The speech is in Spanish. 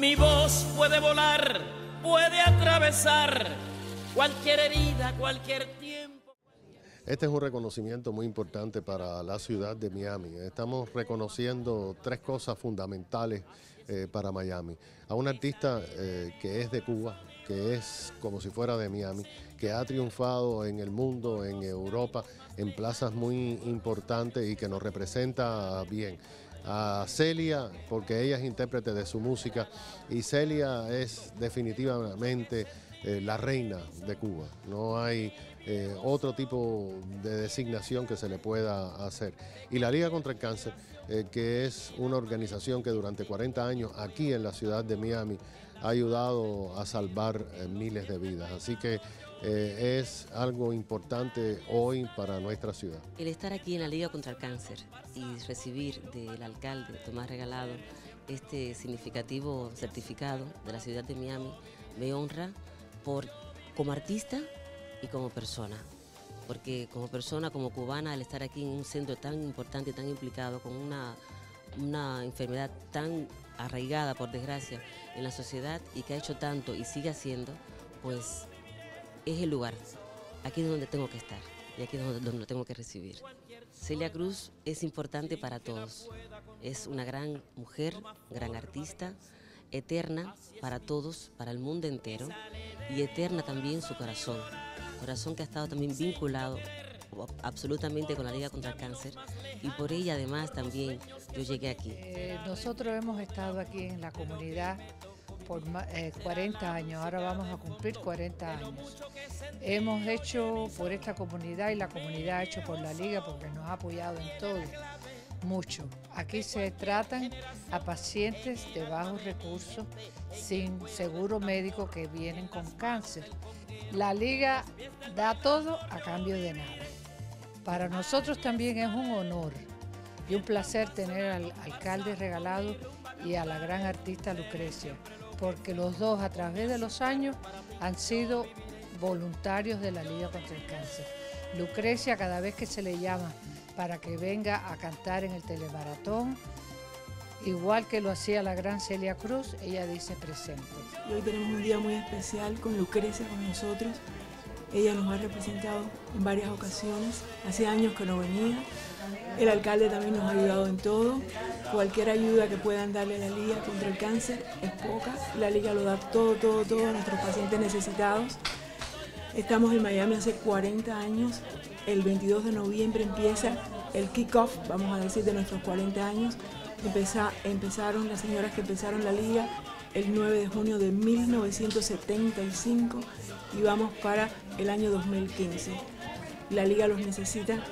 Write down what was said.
Mi voz puede volar, puede atravesar cualquier herida, cualquier tiempo. Este es un reconocimiento muy importante para la ciudad de Miami. Estamos reconociendo tres cosas fundamentales eh, para Miami. A un artista eh, que es de Cuba, que es como si fuera de Miami, que ha triunfado en el mundo, en Europa, en plazas muy importantes y que nos representa bien a Celia porque ella es intérprete de su música y Celia es definitivamente eh, la reina de Cuba. No hay eh, otro tipo de designación que se le pueda hacer. Y la Liga contra el Cáncer, eh, que es una organización que durante 40 años aquí en la ciudad de Miami ha ayudado a salvar miles de vidas. Así que es algo importante hoy para nuestra ciudad. El estar aquí en la Liga contra el Cáncer y recibir del alcalde Tomás Regalado este significativo certificado de la ciudad de Miami me honra por, como artista y como persona. Porque como persona, como cubana, al estar aquí en un centro tan importante tan implicado con una, una enfermedad tan arraigada, por desgracia, en la sociedad y que ha hecho tanto y sigue haciendo, pues es el lugar. Aquí es donde tengo que estar y aquí es donde lo tengo que recibir. Celia Cruz es importante para todos. Es una gran mujer, gran artista, eterna para todos, para el mundo entero y eterna también su corazón. Corazón que ha estado también vinculado absolutamente con la Liga contra el Cáncer y por ella además también yo llegué aquí. Eh, nosotros hemos estado aquí en la comunidad por 40 eh, años, ahora vamos a cumplir 40 años. Hemos hecho por esta comunidad y la comunidad ha hecho por la liga porque nos ha apoyado en todo, mucho. Aquí se tratan a pacientes de bajos recursos sin seguro médico que vienen con cáncer. La liga da todo a cambio de nada. Para nosotros también es un honor y un placer tener al alcalde regalado y a la gran artista Lucrecia porque los dos a través de los años han sido voluntarios de la Liga contra el Cáncer. Lucrecia cada vez que se le llama para que venga a cantar en el telemaratón, igual que lo hacía la gran Celia Cruz, ella dice presente. hoy tenemos un día muy especial con Lucrecia con nosotros. Ella nos ha representado en varias ocasiones, hace años que no venía. El alcalde también nos ha ayudado en todo. Cualquier ayuda que puedan darle a la Liga contra el cáncer es poca. La Liga lo da todo, todo, todo a nuestros pacientes necesitados. Estamos en Miami hace 40 años. El 22 de noviembre empieza el kick-off, vamos a decir, de nuestros 40 años. empezaron las señoras que empezaron la liga el 9 de junio de 1975 y vamos para el año 2015. La liga los necesita